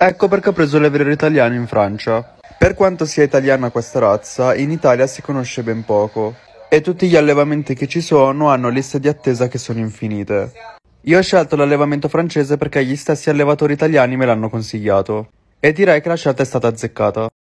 Ecco perché ho preso l'evriero italiano in Francia. Per quanto sia italiana questa razza, in Italia si conosce ben poco e tutti gli allevamenti che ci sono hanno liste di attesa che sono infinite. Io ho scelto l'allevamento francese perché gli stessi allevatori italiani me l'hanno consigliato e direi che la scelta è stata azzeccata.